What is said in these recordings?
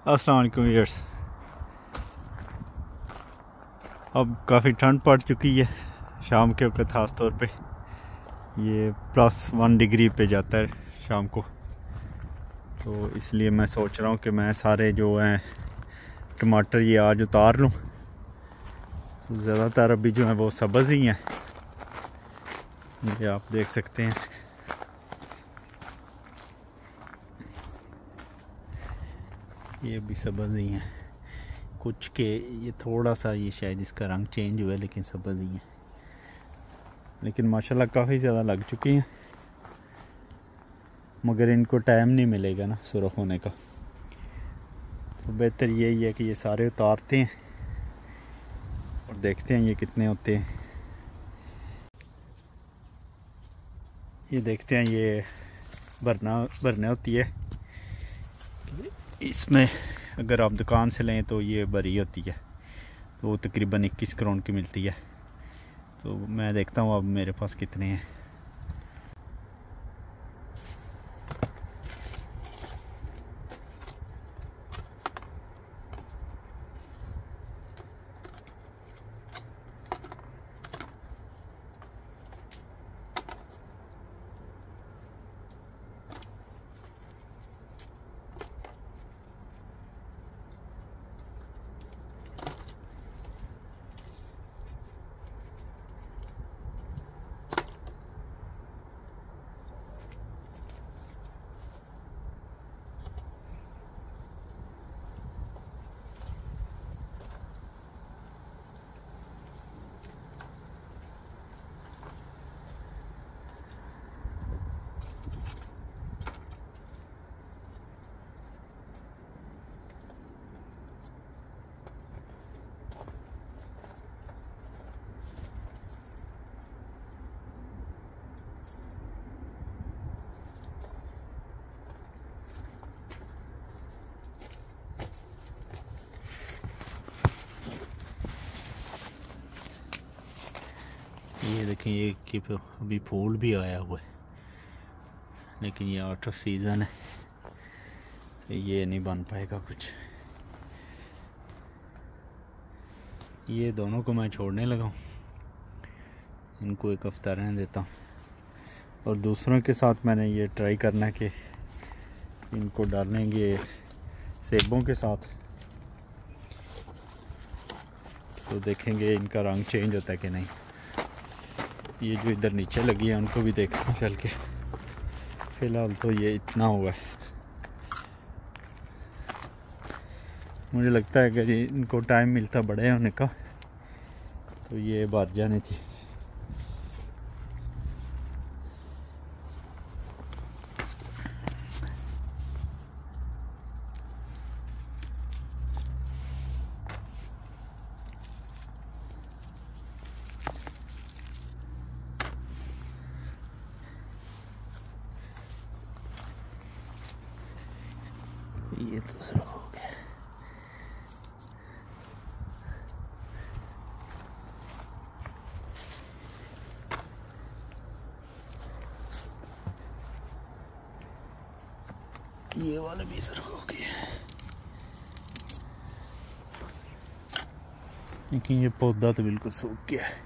अस्सलाम वालेकुम व्यूअर्स अब काफ़ी ठंड पड़ चुकी है शाम के वक्त ख़ास तौर पे। ये प्लस वन डिग्री पे जाता है शाम को। तो इसलिए मैं सोच रहा हूँ कि मैं सारे जो हैं, टमाटर ये आज उतार लूँ। तो ज़्यादातर अभी जो है वो सब्ज़ ही हैं। ये आप देख सकते हैं। ये भी सब्ज़ ही हैं। कुछ के ये थोड़ा सा ये शायद इसका रंग चेंज हुआ है, लेकिन सब्ज़ ही हैं। लेकिन माशाल्लाह काफ़ी ज़्यादा लग चुकी हैं। मगर इनको टाइम नहीं मिलेगा ना सुरख होने का। तो बेहतर यही है कि ये सारे उतारते हैं और देखते हैं ये कितने होते हैं। ये देखते हैं ये भरना, भरने होती है। इसमें अगर आप दुकान से लें तो ये बरी होती है। तो तकरीबन इक्कीस करोड़ की मिलती है। तो मैं देखता हूँ अब मेरे पास कितने हैं ये देखें ये कि अभी फूल भी आया हुआ है। लेकिन ये आउट ऑफ़ सीज़न है। तो ये नहीं बन पाएगा कुछ। ये दोनों को मैं छोड़ने लगा हूँ। इनको एक हफ़्ता रहने देता हूँ। और दूसरों के साथ मैंने ये ट्राई करना कि इनको डालेंगे सेबों के साथ। तो देखेंगे इनका रंग चेंज होता है कि नहीं। ये जो इधर नीचे लगी है, उनको भी देखते हैं चल के। फ़िलहाल तो ये इतना हुआ है। मुझे लगता है अगर इनको टाइम मिलता बड़े होने का। तो ये बाहर जाने थी। ये दूसरा हो गया। ये वाला भी सुरख हो गया। लेकिन ये पौधा तो बिल्कुल सूख गया है।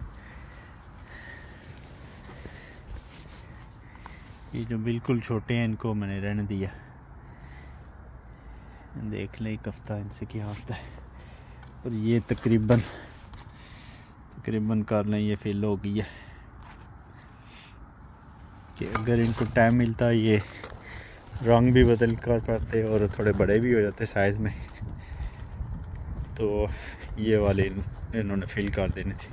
ये जो बिल्कुल छोटे हैं, इनको मैंने रहने दिया। देख लें एक हफ़्ता इनसे क्या होता है। और ये तकरीबन तकरीबन कर लें, ये फेल हो गई है। कि अगर इनको टाइम मिलता, ये रंग भी बदल कर पाते और थोड़े बड़े भी हो जाते साइज़ में तो ये वाले इन्होंने फिल कर देने थे।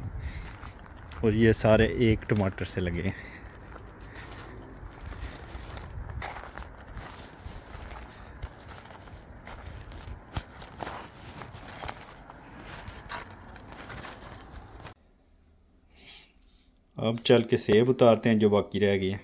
और ये सारे एक टमाटर से लगे हैं। अब चल के सेब उतारते हैं जो बाकी रह गए हैं।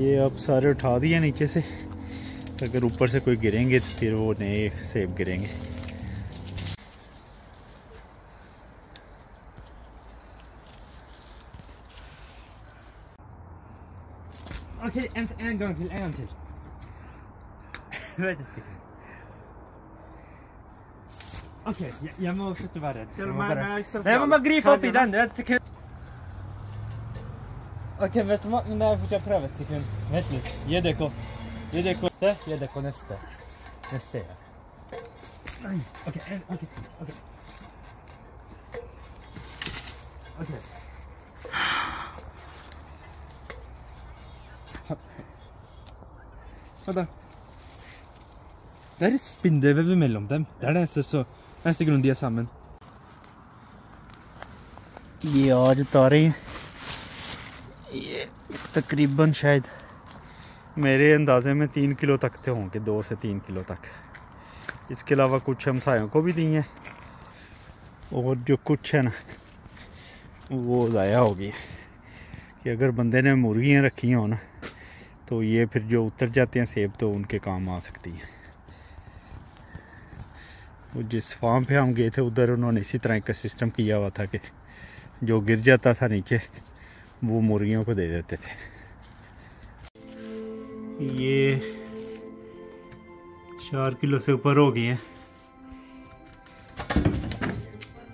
ये अब सारे उठा दिए नीचे से। अगर ऊपर से कोई गिरेंगे तो फिर वो नए सेब गिरेंगे Okej, en, en gång till, en gång till. Vänta en sekund. Okej, okay, jag, jag må fortsätta vara rädd. Jag må bara... Nej, jag må gripa upp i den. Vänta en sekund. Okej, vet du vad? Men det här får jag pröva ett sekund. Vänta nu. Ge det ko. Ge det ko. Nästa. Ge det ko nästa. Nästa ja. Okej, en- okej, okej. Okej. Hva da? Det er spindelvev mellom dem. Det er det eneste, så, eneste grunnen de er sammen. ये आज उतारे हैं ये तकरीबन शायद मेरे अंदाजे में तीन किलो तक थे होंगे, दो से तीन किलो तक। इसके अलावा कुछ हमसायों को भी दी हैं। और जो कुछ है ना, वो ज़ाया हो गई कि अगर बंदे ने मुर्गियाँ रखी हों ना तो ये फिर जो उतर जाते हैं सेब तो उनके काम आ सकती हैं। वो जिस फार्म पे हम गए थे, उधर उन्होंने इसी तरह का सिस्टम किया हुआ था कि जो गिर जाता था नीचे, वो मुर्गियों को दे देते थे। ये चार किलो से ऊपर हो गए हैं।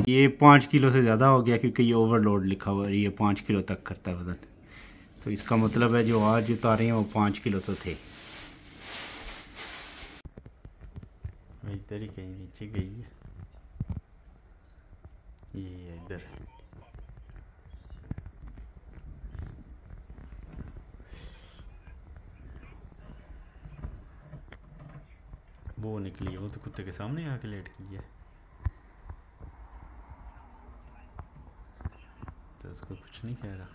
ये पाँच किलो से ज़्यादा हो गया क्योंकि ये ओवरलोड लिखा हुआ है, ये पाँच किलो तक करता है वज़न। तो इसका मतलब है जो आज उतारे हैं, वो पाँच किलो तो थे। इधर ही कहीं नीचे गई है। ये इधर वो निकली है, वो तो कुत्ते के सामने आके लेट की है। तो उसको कुछ नहीं कह रहा।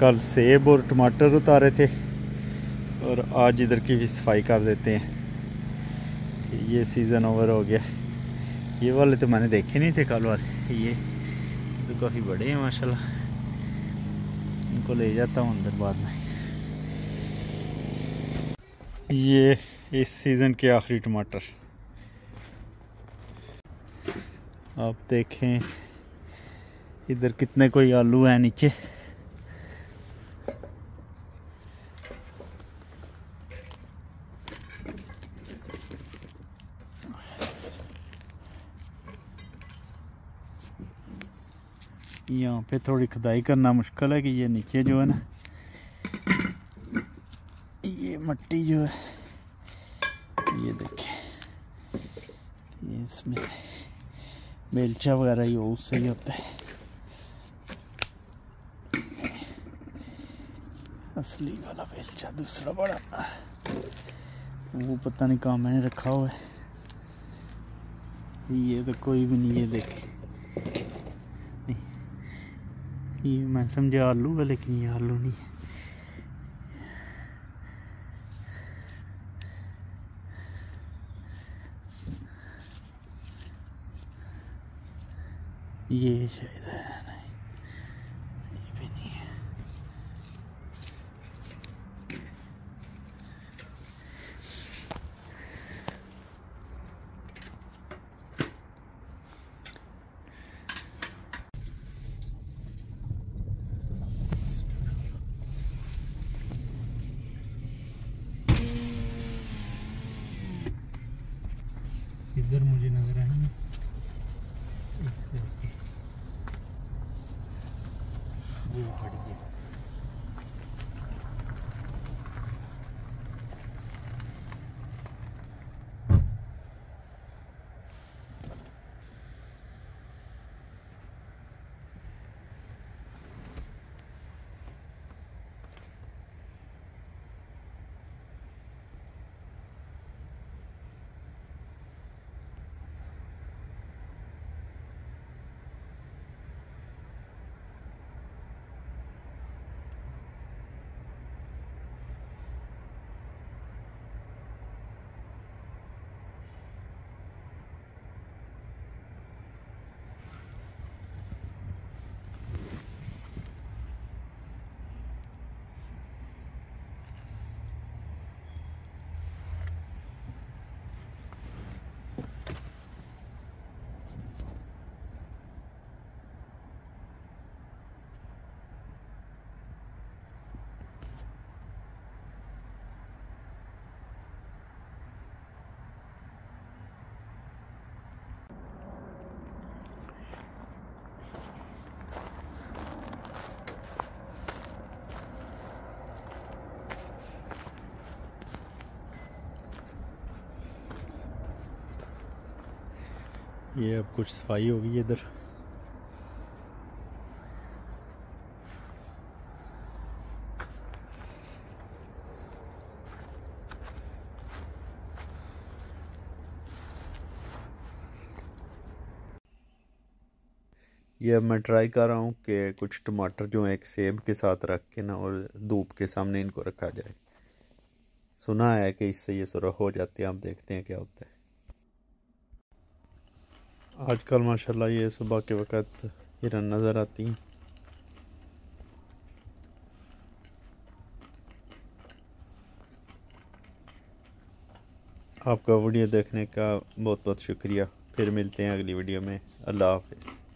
कल सेब और टमाटर उतारे थे और आज इधर की भी सफ़ाई कर देते हैं ये सीज़न ओवर हो गया। ये वाले तो मैंने देखे नहीं थे कल वाले। ये तो काफ़ी बड़े हैं, माशाल्लाह। इनको ले जाता हूँ अंदर बाद में। ये इस सीज़न के आखिरी टमाटर। आप देखें, इधर कितने कोई आलू हैं नीचे। यहाँ पे थोड़ी खुदाई करना मुश्किल है कि ये नीचे जो है ना ये मट्टी जो है ये देखें ये इसमें बेलचा वगैरह ही हो उससे ही होता है असली वाला बेलचा दूसरा बड़ा वो पता नहीं कहाँ मैंने रखा हुआ है ये तो कोई भी नहीं ये देखे ये मैं समझा आलू है लेकिन ये आलू नहीं है। ये शायद है। ये अब कुछ सफ़ाई होगी इधर। ये अब मैं ट्राई कर रहा हूँ कि कुछ टमाटर जो है एक सेब के साथ रख के ना और धूप के सामने इनको रखा जाए। सुना है कि इससे ये सुरख हो जाती है, आप देखते हैं क्या होता है। आजकल माशाल्लाह ये सुबह के वक्त हिरन नज़र आती हैं। आपका वीडियो देखने का बहुत बहुत शुक्रिया। फिर मिलते हैं अगली वीडियो में। अल्लाह हाफिज़।